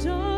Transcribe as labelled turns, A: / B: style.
A: Don't.